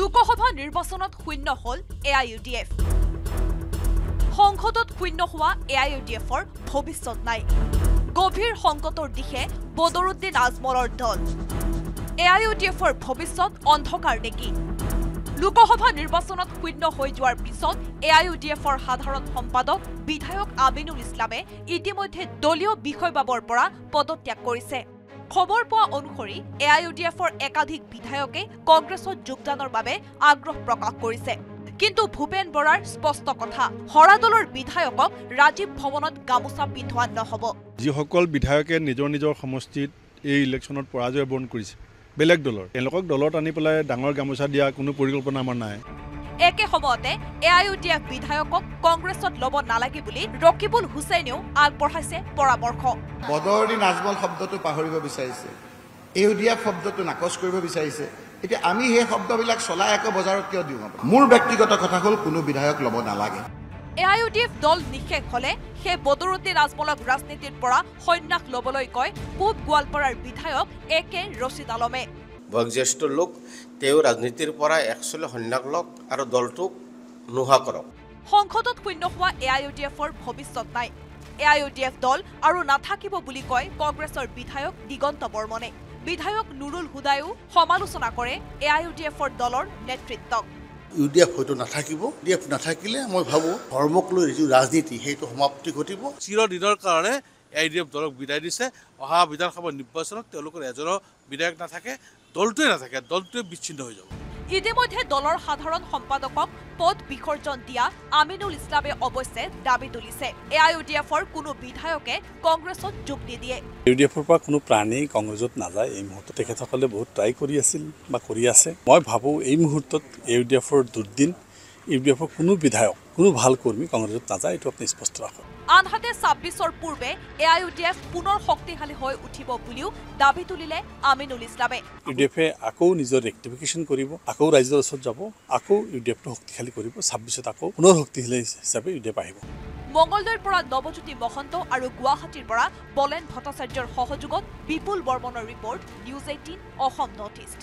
লোকসভা নিৰ্বাচনত শূন্য হ'ল A I U D F. সংসদত শূন্য হোৱা এ আই ইউ ডি এফৰ ভৱিষ্যত নাই। গভীৰ সংকটৰ দিশে বদৰুদ্দিন আজমলৰ দল। এ আই ইউ ডি এফৰ ভৱিষ্যত অন্ধকাৰ নেকি? লোকসভা নিৰ্বাচনত শূন্য হৈ যোৱাৰ পিছত এ আই ইউ ডি এফৰ সাধাৰণ সম্পাদক বিধায়ক আমিনুল ইছলামে ইতিমধ্যে দলীয় বিষয়বাবৰ পৰা পদত্যাগ কৰিছে। খবৰ পোৱা অনুসৰি এ আই ইউ ডি এফৰ একাধিক বিধায়কে কংগ্ৰেছত যোগদানৰ বাবে আগ্ৰহ প্ৰকাশ কৰিছে। কিন্তু ভূপেন বৰাৰ স্পষ্ট কথা হৰা দলৰ বিধায়কক ৰাজীৱ ভৱনত গামোচা পিন্ধোৱা নহ'ব। যিসকল বিধায়কে নিজৰ নিজৰ সমষ্টিত এই ইলেকশ্যনত পৰাজয় বৰণ কৰিছে বেলেগ দলৰ। তেওঁলোকক দলত আনি পেলাই ডাঙৰ গামোচা দিয়া কোনো পৰিকল্পনা আমাৰ নাই। একে সময়তে A I U D F বিধায়কক কংগ্ৰেছত ল'ব নালাগে বুলি ৰকিবুল হুছেইনেও আগবঢ়াইছে পৰামৰ্শ। বদৰুদ্দিন আজমল শব্দটো পাহৰিব বিচাৰিছে। ইউডিএফ শব্দটো নাকচ কৰিব বিচাৰিছে। এতিয়া আমি সেই শব্দবিলাক চলাই আকৌ বজাৰত কিয় দিওঁ? মোৰ ব্যক্তিগত কথা হ'ল কোনো বিধায়ক ল'ব নালাগে। A I U D F দল নিশেষ হলে সেই বদৰুদ্দিন আজমলক ৰাজনীতিৰ পৰা সন্যাস ল'বলৈ কয় পূব গোৱালপাৰাৰ বিধায়ক এ কে ৰচিদ আলমে। বয়োজ্যেষ্ঠ লোক তেওঁ ৰাজনীতিৰ পৰা একচুৱেলি সন্যাস লওক আৰু দলটোক নোহোৱা কৰক। সংসদত শূন্য হোৱা এ আই ইউ ডি এফৰ ভৱিষ্যত নাই। A I U D F দল আৰু নাথাকিব বুলি কয় কংগ্ৰেছৰ বিধায়ক দিগন্ত বৰ্মনে। বিধায়ক নুৰুল হুদায়ো সমালোচনা কৰে এ আই ইউ ডি এফৰ দলৰ নেতৃত্বক। ইউ ডি এফ হয়তো নাথাকিব। ইউ ডি এফ নাথাকিলে মই ভাবোঁ ধৰ্মক লৈ যিটো ৰাজনীতি সেইটো সমাপ্তি ঘটিব। চিৰদিনৰ কাৰণে এ ডি এফ দলক বিদায় দিছে। অহা বিধানসভা নিৰ্বাচনত তেওঁলোকৰ এজনো বিধায়ক নাথাকে। দলটোৱে নাথাকে দলটোৱে বিচ্ছিন্ন হৈ যাব। ইতিমধ্যে দলৰ সাধাৰণ সম্পাদকক পদ বিসৰ্জন দিয়া আমিনুল ইছলামে অৱশ্যে দাবী তুলিছে। এ আই ইউ ডি এফৰ কোনো বিধায়কে কংগ্ৰেছত যোগ নিদিয়ে। ইউ ডি এফৰ পৰা কোনো প্ৰাণেই কংগ্ৰেছত নাযায়। এই মুহূৰ্তত তেখেতসকলে বহুত ট্ৰাই কৰি আছিল বা কৰি আছে। মই ভাবোঁ এই মুহূৰ্তত ইউ ডি এফৰ দুৰ্দিন। ইউ ডি এফৰ কোনো বিধায়ক কোনো ভাল কৰ্মী কংগ্ৰেছত নাযায় এইটো আপুনি স্পষ্ট ৰাখক। আনহাতে ছাব্বিছৰ পূৰ্বে A I U D F পুনৰ শক্তিশালী হৈ উঠিব বুলিও দাবী তুলিলে আমিনুল ইছলামে। ইউ ডি এফে আকৌ নিজৰ ৰেক্টিফিকেশ্যন কৰিব আকৌ ৰাইজৰ ওচৰত যাব আকৌ ইউ ডি এফটো শক্তিশালী কৰিব ছাব্বিছত আকৌ পুনৰ শক্তিশালী হিচাপে ইউ ডি এফ আহিব। মঙলদৈৰ পৰা নৱজ্যোতি মহন্ত আৰু গুৱাহাটীৰ পৰা বলেন ভট্টাচাৰ্যৰ সহযোগত বিপুল বৰ্মনৰ report news eighteen Assam north east.